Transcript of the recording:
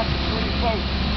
That's pretty close.